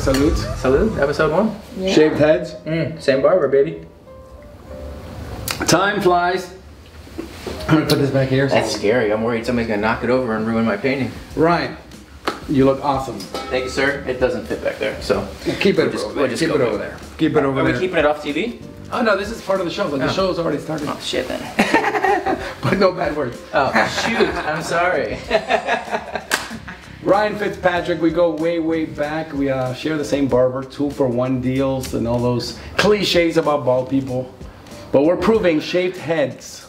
salute. Salute, episode one. Shaved heads. Mm, same barber, baby. Time flies. I'm gonna put this back here. so- That's scary. I'm worried somebody's gonna knock it over and ruin my painting. Ryan, you look awesome. Thank you, sir. It doesn't fit back there, so. Keep it We'll just- over we'll there. just Keep go it over there. there. Keep it over Are we keeping it off TV? Oh no, this is part of the show. Like, the Oh. show's already started. Oh shit then. But no bad words. oh shoot, I'm sorry. Ryan Fitzpatrick, we go way, way back. We uh, share the same barber, two for one deals, and all those cliches about bald people. But we're proving shaved heads.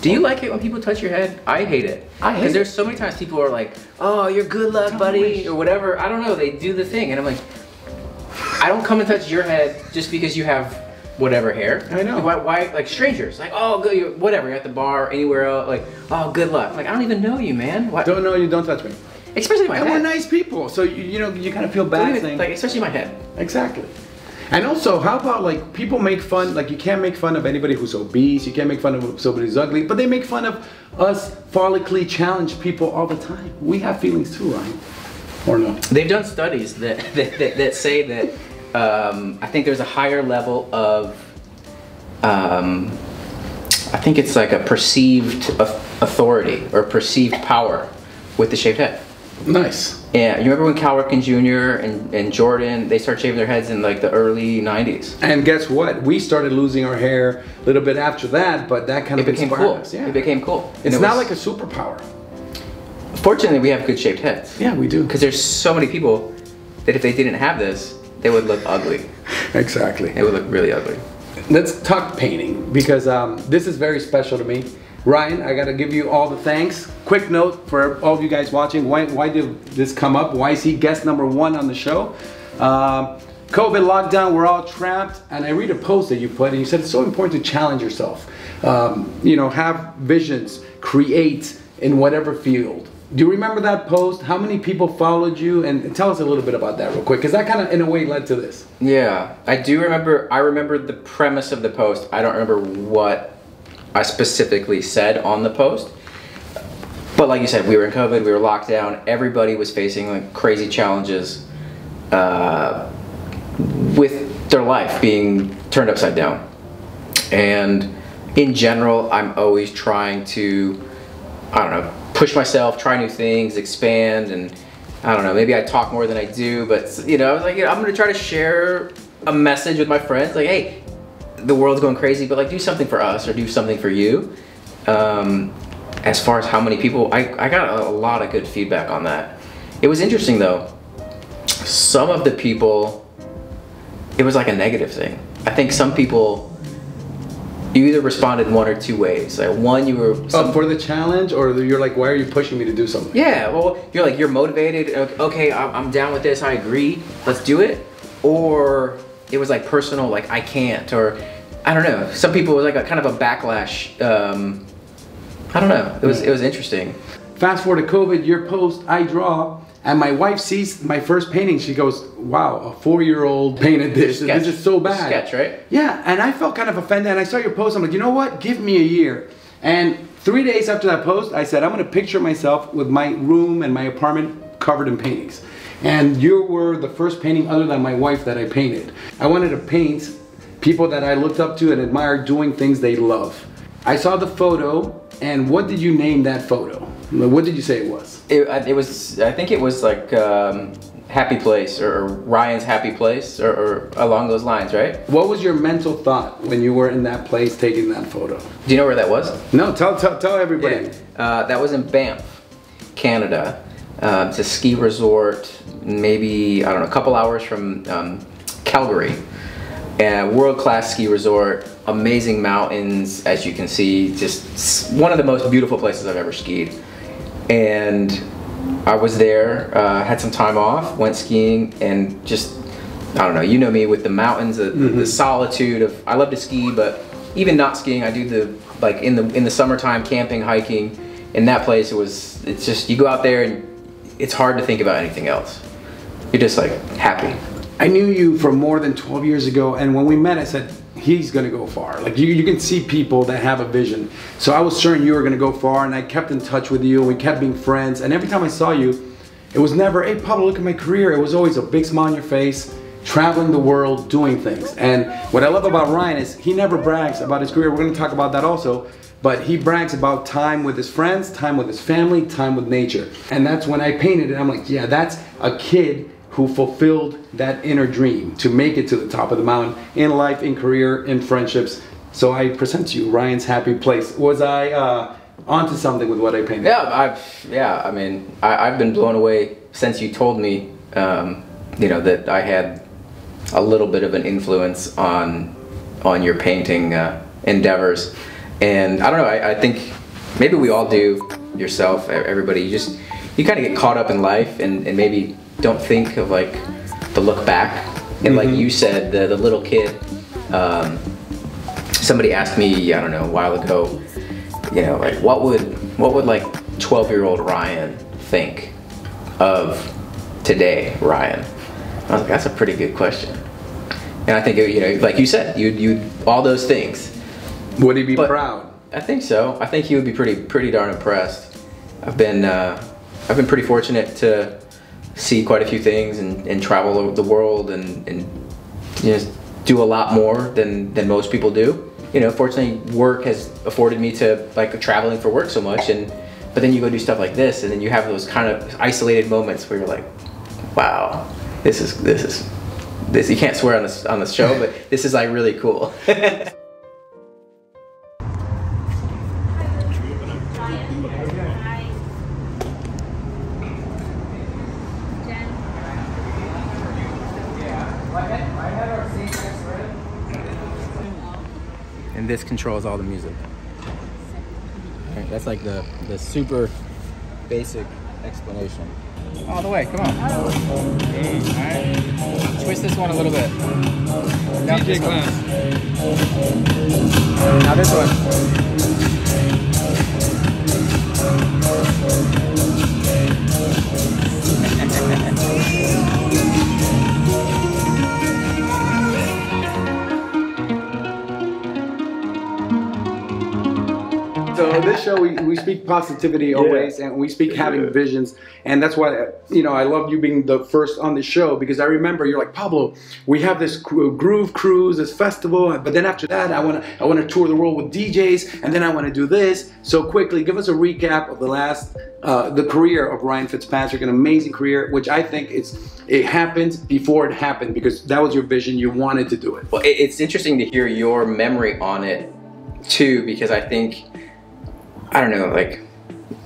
Do you like it when people touch your head? I hate it. I hate Because it. there's so many times people are like, "Oh, you're good luck, buddy," or whatever. I don't know. They do the thing, and I'm like, I don't come and touch your head just because you have whatever hair. I know. Why? why like strangers? Like, oh, good, you- whatever. You're at the bar, anywhere else. Like, oh, good luck. Like, I don't even know you, man. Why? Don't know you, don't touch me. Especially my And we're nice people, so you, you know you kind of feel bad even- saying like, especially my head. exactly. And also, how about like people make fun? Like you can't make fun of anybody who's obese. You can't make fun of somebody who's ugly. But they make fun of us follically challenged people all the time. We have feelings too, right? Or no? They've done studies that that, that, that say that um, I think there's a higher level of um, I think it's like a perceived authority or perceived power with the shaved head. Nice. Yeah, you remember when Cal Ripken Jr. and, and Jordan they started shaving their heads in like the early '90s. And guess what? We started losing our hair a little bit after that, but that kind It of became cool. us. Yeah. It became cool. It's it not was- like a superpower. Fortunately, we have good shaped heads. Yeah, we do. Because there's so many people that if they didn't have this, they would look ugly. Exactly. It would look really ugly. Let's talk painting because um, this is very special to me. Ryan, I gotta give you all the thanks. Quick note for all of you guys watching: Why, why did this come up? Why is he guest number one on the show? Um, COVID lockdown, we're all trapped, and I read a post that you put, and you said it's so important to challenge yourself. Um, you know, have visions, create in whatever field. Do you remember that post? How many people followed you? And tell us a little bit about that real quick, because that kind of, in a way, led to this. Yeah, I do remember. I remember the premise of the post. I don't remember what I specifically said on the post. But like you said, we were in COVID. We were locked down. Everybody was facing like crazy challenges uh, with their life being turned upside down. And in general, I'm always trying to, I don't know, push myself, try new things, expand, and I don't know, maybe I talk more than I do, but you know, I was like, you know, I'm gonna try to share a message with my friends, like, hey, the world's going crazy, but like, do something for us or do something for you. Um, as far as how many people, I, I got a, a lot of good feedback on that. It was interesting though. Some of the people, it was like a negative thing. I think some people, you either responded one or two ways. Like one, you were some, Up for the challenge, or you're like, why are you pushing me to do something? yeah, well, you're like, you're motivated. Okay, I'm down with this. I agree. Let's do it. Or it was like personal, like I can't. Or I don't know. Some people was like a kind of a backlash. Um, I don't know. It was it was interesting. Fast forward to COVID, your post, I draw, and my wife sees my first painting. She goes, "Wow, a four-year-old painted this. Sketch. This is so bad." Sketch, right? Yeah, and I felt kind of offended. And I saw your post. I'm like, you know what? Give me a year. And three days after that post, I said, I'm gonna picture myself with my room and my apartment covered in paintings. And you were the first painting other than my wife that I painted. I wanted to paint people that I looked up to and admired doing things they love. I saw the photo, and what did you name that photo? What did you say it was? It, it was. I think it was like um, happy place or, Ryan's happy place or, or along those lines, right? What was your mental thought when you were in that place taking that photo? Do you know where that was? No, tell tell, tell everybody. Uh, that was in Banff, Canada. Uh, it's a ski resort, maybe, I don't know, a couple hours from um, Calgary. And world class ski resort, amazing mountains, as you can see, just one of the most beautiful places I've ever skied. And I was there, uh, had some time off, went skiing, and just, I don't know, you know me with the mountains, the, the solitude of, I love to ski, but even not skiing, I do the, like in the, in the summertime, camping, hiking. In that place, it was, it's just, you go out there and it's hard to think about anything else. You're just like happy. I knew you from more than 12 years ago, and when we met, I said, he's gonna go far. Like, you, you can see people that have a vision. So I was certain you were gonna go far, and I kept in touch with you, and we kept being friends, and every time I saw you, it was never, hey, Pablo, look at my career. It was always a big smile on your face, traveling the world, doing things. And what I love about Ryan is he never brags about his career. We're to talk about that also. But he brags about time with his friends, time with his family, time with nature. And that's when I painted it. I'm like, yeah, that's a kid who fulfilled that inner dream to make it to the top of the mountain in life, in career, in friendships. So I present to you Ryan's happy place. Was I uh, onto something with what I painted? Yeah, I've yeah. I mean, I, have been blown away since you told me, um, you know, that I had a little bit of an influence on on your painting uh, endeavors. And I don't know, I, I think maybe we all do, yourself, everybody, you just, you kind of get caught up in life and, and maybe don't think of like the look back. And mm-hmm. like you said, the, the little kid, um, somebody asked me, I don't know, a while ago, you know, like what would, what would like 12 year old Ryan think of today, Ryan? I was like, that's a pretty good question. And I think, you know, like you said, you you all those things. Would he be but proud? I think so. I think he would be pretty pretty darn impressed. I've been uh, I've been pretty fortunate to see quite a few things and, and travel the world and, and you know, do a lot more than, than most people do. You know, fortunately work has afforded me to like traveling for work so much and but then you go do stuff like this and then you have those kind of isolated moments where you're like, wow, this is this is this you can't swear on this on the show, but this is like really cool. this controls all the music. Right, that's like the, the super basic explanation. All the way, come on. Hey, all right. Twist this one a little bit. Now DJ Clown. Now this one. Speak positivity always yeah. and we speak having visions. And that's why you know i love you being the first on the show because i remember you're like pablo we have this groove cruise this festival but then after that i want to i want to tour the world with djs and then i want to do this. So quickly give us a recap of the last uh, the career of ryan fitzpatrick an amazing career which i think it's it happened before it happened because that was your vision you wanted to do it. Well it's interesting to hear your memory on it too because i think I don't know, like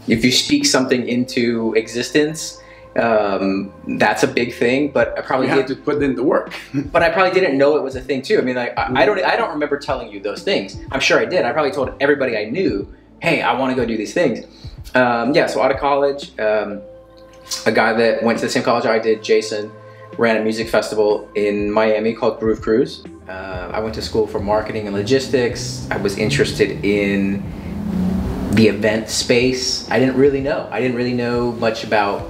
if you speak something into existence, um, that's a big thing. But I probably you have did, to put in the work. but I probably didn't know it was a thing too. I mean, like I, I, don't, I don't remember telling you those things. I'm sure I did. I probably told everybody I knew, hey, I want to go do these things. Um, yeah. So out of college, um, a guy that went to the same college I did, Jason, ran a music festival in Miami called Groove Cruise. Uh, I went to school for marketing and logistics. I was interested in the event space. I didn't really know. I didn't really know much about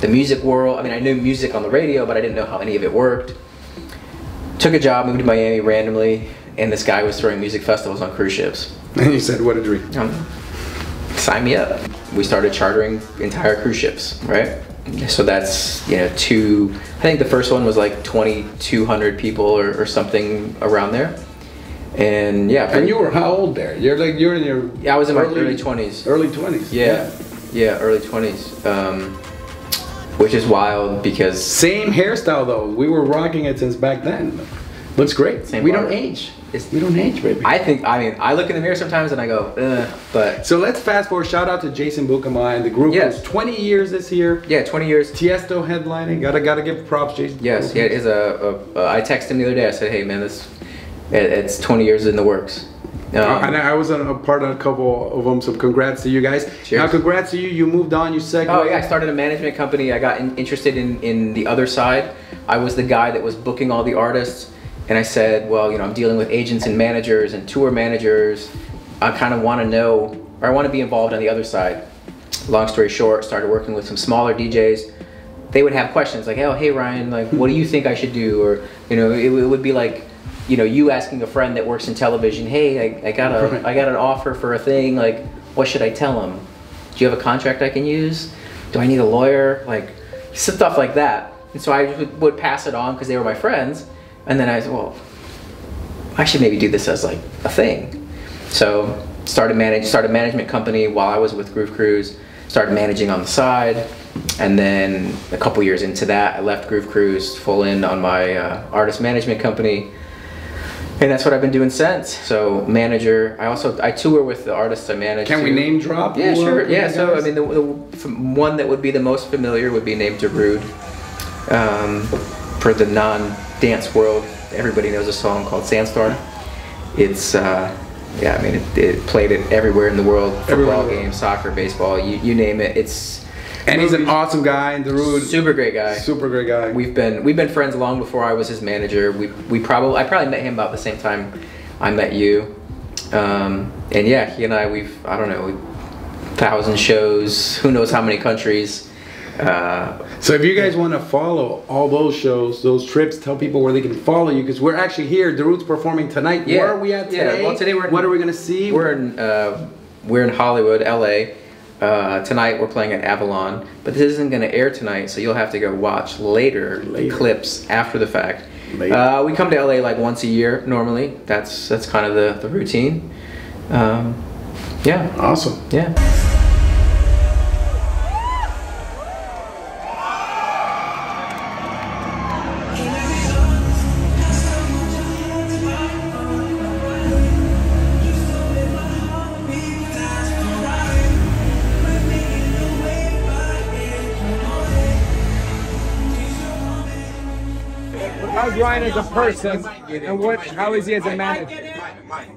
the music world. I mean, I knew music on the radio, but I didn't know how any of it worked. Took a job, moved to Miami randomly, and this guy was throwing music festivals on cruise ships. And you said, what a dream. Um, sign me up. We started chartering entire cruise ships, right? So that's, you know, two, I think the first one was like 2,200 people or, or something around there. And yeah. And you were how old there? You're like you're in your. Yeah, I was in early, my early twenties. Early twenties. Yeah. yeah, yeah, early twenties. Um, which is wild because same hairstyle though. We were rocking it since back then. Looks great. Same we barber. don't age. It's, we don't age, baby. I think. I mean, I look in the mirror sometimes and I go, Ugh, but. So let's fast forward. Shout out to Jason Buchema and the group. Yes. 20 years this year. Yeah, 20 years. Tiesto headlining. Gotta gotta give props, Jason. Yes. Yeah. It is a, a, a. I texted him the other day. I said, Hey man, this it's 20 years in the works. Um, and I was a part of a couple of them, so congrats to you guys. Cheers. Now, congrats to you. You moved on. You segued. Oh yeah, I started a management company. I got in, interested in in the other side. I was the guy that was booking all the artists, and I said, well, you know, I'm dealing with agents and managers and tour managers. I kind of want to know, or I want to be involved on the other side. Long story short, started working with some smaller DJs. They would have questions like, oh, hey Ryan, like, what do you think I should do? Or you know, it, it would be like you know, you asking a friend that works in television, hey, I, I got a, right. I got an offer for a thing. Like, what should I tell him? Do you have a contract I can use? Do I need a lawyer? Like, stuff like that. And so I would, would pass it on because they were my friends. And then I said, well, I should maybe do this as like a thing. So started manage started management company while I was with Groove Cruise. Started managing on the side, and then a couple years into that, I left Groove Cruise full in on my uh, artist management company, and that's what I've been doing since. So manager. I also I tour with the artists I manage. Can we name drop? Yeah, sure. Yeah, so I mean, the, the one that would be the most familiar would be named Darude. Um, for the non-dance world, everybody knows a song called Sandstorm. It's uh, yeah, I mean, it, it played it everywhere in the world. Football games, soccer, baseball, you, you name it. It's and he's an awesome guy, and Darude, super great guy. super great guy. We've been we've been friends long before I was his manager. We we probably I probably met him about the same time I met you. Um, and yeah, he and I we've I don't know, thousand shows, who knows how many countries. Uh, So if you guys want to follow all those shows, those trips, tell people where they can follow you because we're actually here. The Darude's performing tonight. Yeah. Where are we at Yeah, today? well, today we're- What are we gonna see? we're in uh, we're in Hollywood, LA. Uh, tonight we're playing at Avalon, but this isn't going to air tonight, so you'll have to go watch later, Later. clips after the fact. Uh, we come to LA like once a year normally. That's that's kind of the, the routine. Um, yeah, awesome. yeah. How's Ryan as a person, and what? How is he as a manager?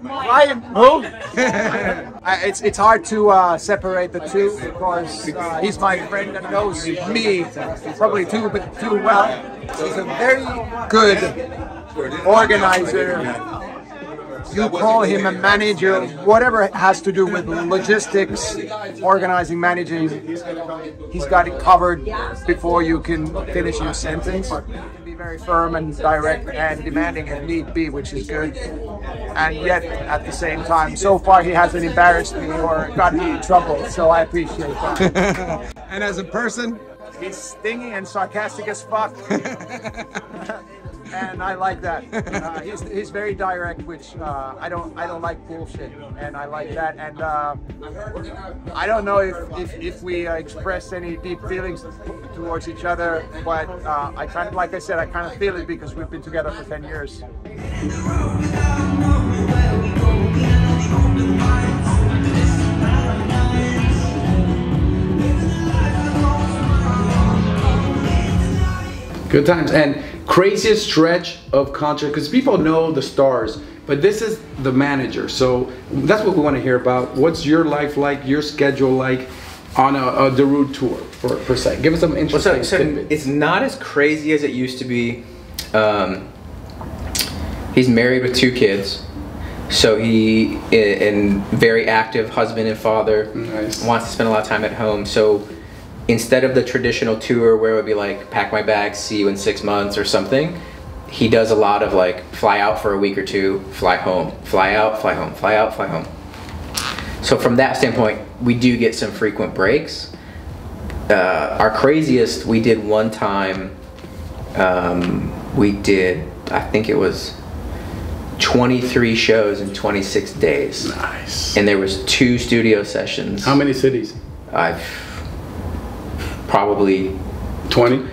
Ryan, who? It's it's hard to uh, separate the two because uh, he's my friend and knows me probably too but too well. He's a very good organizer. You call him a manager, whatever has to do with logistics, organizing, managing. He's got it covered before you can finish your sentence. He can Be very firm and direct and demanding if need be, which is good. And yet, at the same time, so far he hasn't embarrassed me or gotten me in trouble. So I appreciate that. And as a person, He's stingy and sarcastic as fuck. and I like that. Uh, he's, he's very direct, which uh, I don't I don't like bullshit, and I like that. And uh, I don't know if if, if we uh, express any deep feelings towards each other, but uh, I kind of like I said I kind of feel it because we've been together for ten years. Good times and craziest stretch of contract because people know the stars, but this is the manager. So that's what we want to hear about. What's your life like? Your schedule like on a, a Darude tour for per se? Give us some Well, interesting so, so it's not as crazy as it used to be. Um, he's married with two kids, so he and very active husband and father. Nice. Wants to spend a lot of time at home. So instead of the traditional tour where it would be like pack my bags, see you in six months or something, he does a lot of like fly out for a week or two, fly home, fly out, fly home, fly out, fly home. So from that standpoint, we do get some frequent breaks. Uh, our craziest we did one time. Um, we did, I think it was 23 shows in 26 days, nice. and there was two studio sessions. How many cities? I've probably 20?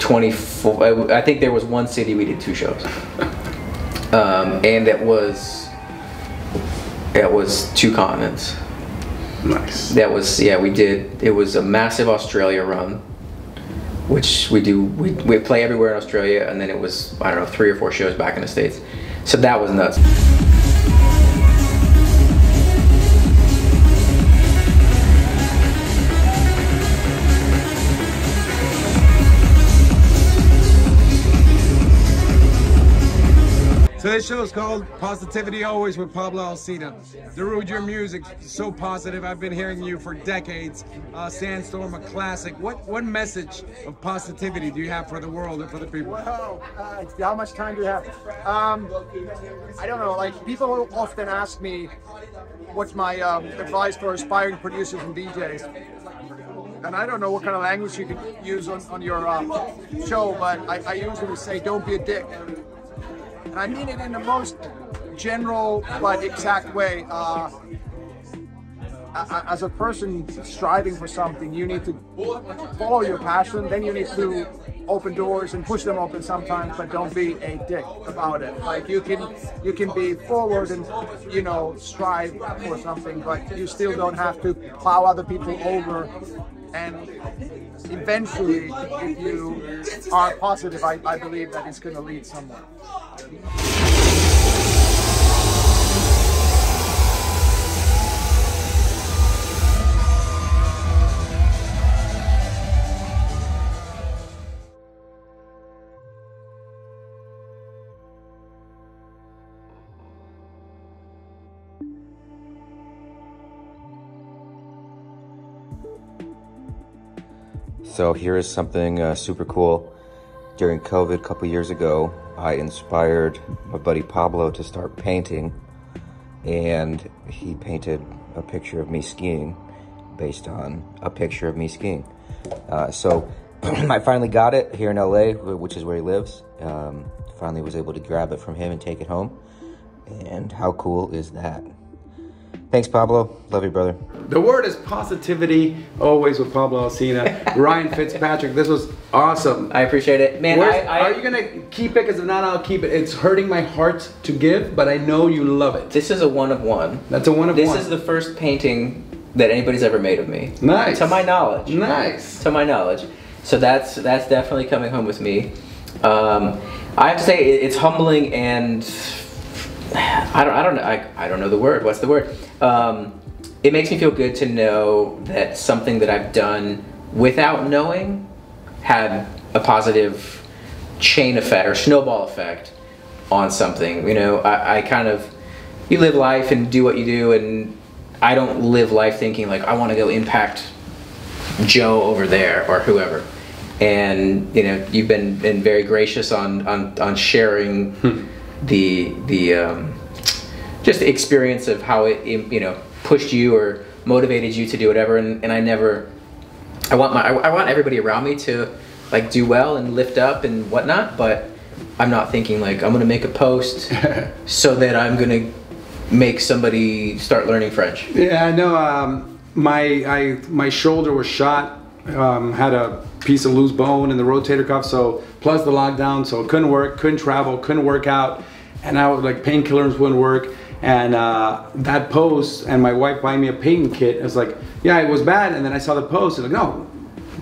24 i think there was one city we did two shows um, and it was it was two continents Nice. that was yeah we did it was a massive australia run which we do we, we play everywhere in australia and then it was i don't know three or four shows back in the states so that was nuts so this show is called Positivity Always with Pablo Alsina. Darude, your music so positive. I've been hearing you for decades. Uh, Sandstorm, a classic. What what message of positivity do you have for the world and for the people? Well, uh, how much time do you have? Um, I don't know. Like people often ask me, what's my um, advice for aspiring producers and DJs? and I don't know what kind of language you can use on, on your um, show, but I, I usually say, don't be a dick. And I mean it in the most general but exact way. Uh, as a person striving for something, you need to follow your passion. Then you need to open doors and push them open sometimes, but don't be a dick about it. Like you can, you can be forward and you know strive for something, but you still don't have to plow other people over. And eventually, if you are positive, I, I believe that it's going to lead somewhere. So here is something uh, super cool. During COVID a couple years ago, I inspired my buddy Pablo to start painting and he painted a picture of me skiing based on a picture of me skiing. Uh, so I finally got it here in LA, which is where he lives. Um, finally was able to grab it from him and take it home. And how cool is that? Thanks, Pablo. Love you, brother. The word is positivity, always with Pablo Alsina. Ryan Fitzpatrick, this was awesome. I appreciate it. Man, I, I, are you going to keep it? Because if not, I'll keep it. It's hurting my heart to give, but I know you love it. This is a one of one. That's a one of this one. This is the first painting that anybody's ever made of me. Nice. To my knowledge. Nice. To my knowledge. So that's that's definitely coming home with me. Um, I have to say it's humbling and I don't I don't know I, I don't know the word. What's the word? Um, it makes me feel good to know that something that I've done without knowing had a positive chain effect or snowball effect on something. You know, I, I kind of, you live life and do what you do, and I don't live life thinking like I want to go impact Joe over there or whoever. And you know, you've been been very gracious on on, on sharing hmm. the the um, just the experience of how it you know pushed you or motivated you to do whatever and, and I never I want my I, I want everybody around me to like do well and lift up and whatnot but I'm not thinking like I'm gonna make a post so that I'm gonna make somebody start learning French. Yeah, I know. Um, my I my shoulder was shot. Um, had a piece of loose bone in the rotator cuff. So plus the lockdown, so it couldn't work, couldn't travel, couldn't work out, and I was like painkillers wouldn't work. And uh, that post, and my wife buying me a painting kit. I was like, yeah, it was bad. And then I saw the post. And like, no,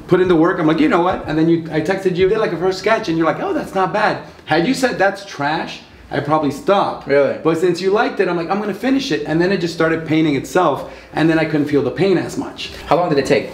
put in the work. I'm like, you know what? And then you, I texted you, did like a first sketch, and you're like, oh, that's not bad. Had you said that's trash, I probably stopped. Really? But since you liked it, I'm like, I'm gonna finish it. And then it just started painting itself, and then I couldn't feel the pain as much. How long did it take?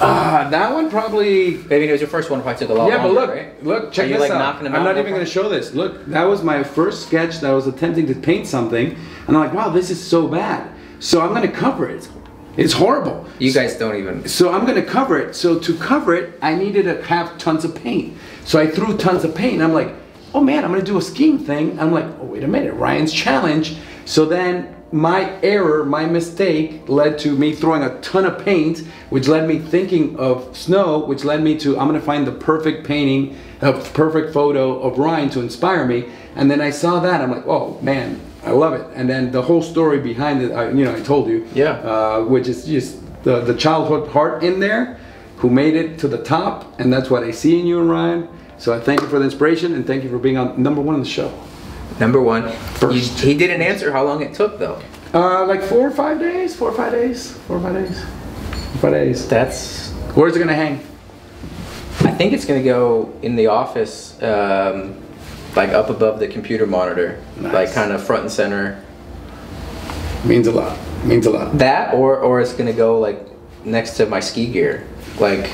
Uh, that one probably. Maybe it was your first one. Probably took a lot. Yeah, longer, but look, right? look, check Are you this like out. I'm not even going to show this. Look, that was my first sketch that I was attempting to paint something, and I'm like, wow, this is so bad. So I'm going to cover it. It's horrible. You guys don't even. So I'm going to cover it. So to cover it, I needed to have tons of paint. So I threw tons of paint. I'm like, oh man, I'm going to do a skiing thing. I'm like, oh wait a minute, Ryan's challenge. So then my error, my mistake led to me throwing a ton of paint, which led me thinking of snow, which led me to I'm gonna find the perfect painting, a perfect photo of Ryan to inspire me. And then I saw that, I'm like, oh man, I love it. And then the whole story behind it, I, you know, I told you, yeah, uh, which is just the the childhood heart in there, who made it to the top, and that's what I see in you and Ryan. So I thank you for the inspiration and thank you for being on number one on the show. Number one. First. he didn't answer how long it took though. Uh, like four or five days. Four or five days. Four or five days. Four five days. That's. Where's it gonna hang? I think it's gonna go in the office, um, like up above the computer monitor, nice. like kind of front and center. Means a lot. Means a lot. That or or it's gonna go like next to my ski gear, like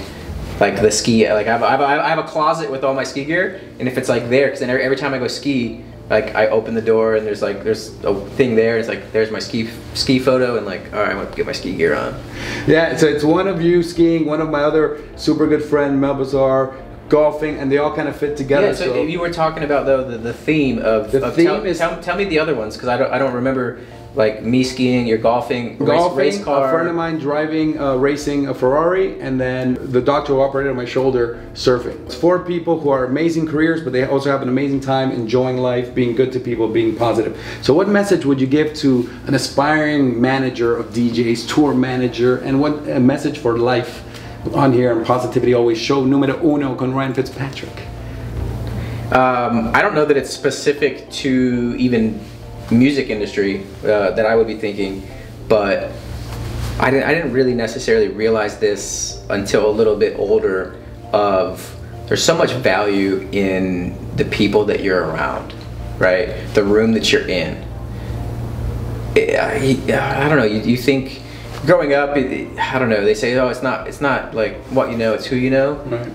like the ski. Like I have, I have, I have a closet with all my ski gear, and if it's like there, because then every, every time I go ski, like I open the door and there's like there's a thing there. It's like there's my ski ski photo and like all right, I'm gonna get my ski gear on. Yeah, so it's one of you skiing, one of my other super good friend Mel Bazaar golfing, and they all kind of fit together. Yeah, so, so. you were talking about though the, the theme of the of theme tell, is tell, tell, me the other ones because I don't I don't remember like me skiing, you're golfing, race- golfing, race, car. a friend of mine driving, uh, racing a Ferrari, and then the doctor who operated on my shoulder surfing. It's four people who are amazing careers, but they also have an amazing time enjoying life, being good to people, being positive. So, what message would you give to an aspiring manager of DJs, tour manager, and what a message for life on here and Positivity Always Show numero uno con Ryan Fitzpatrick? Um, I don't know that it's specific to even music industry uh, that I would be thinking, but I didn't, I didn't really necessarily realize this until a little bit older. Of there's so much value in the people that you're around, right? The room that you're in. I, I don't know. You, you think growing up, I don't know. They say, oh, it's not it's not like what you know, it's who you know Right.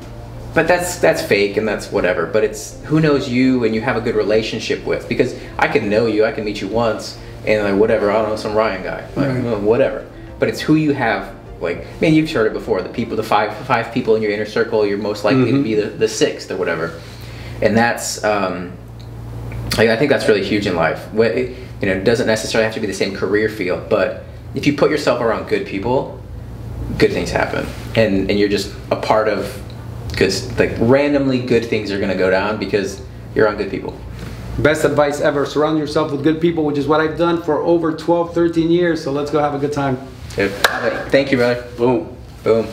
But that's that's fake and that's whatever but it's who knows you and you have a good relationship with because i can know you i can meet you once and like whatever i don't know some ryan guy like Right. whatever. But it's who you have like I mean you've heard it before the people the five five people in your inner circle you're most likely to be the, the sixth or whatever. And that's um I, I think that's really huge in life. What- you know it doesn't necessarily have to be the same career field but if you put yourself around good people good things happen. And and you're just a part of good like randomly good things are going to go down because you're on good people Best advice ever surround yourself with good people, which is what I've done for over 12, 13 years. So, let's go have a good time. thank you brother Boom. boom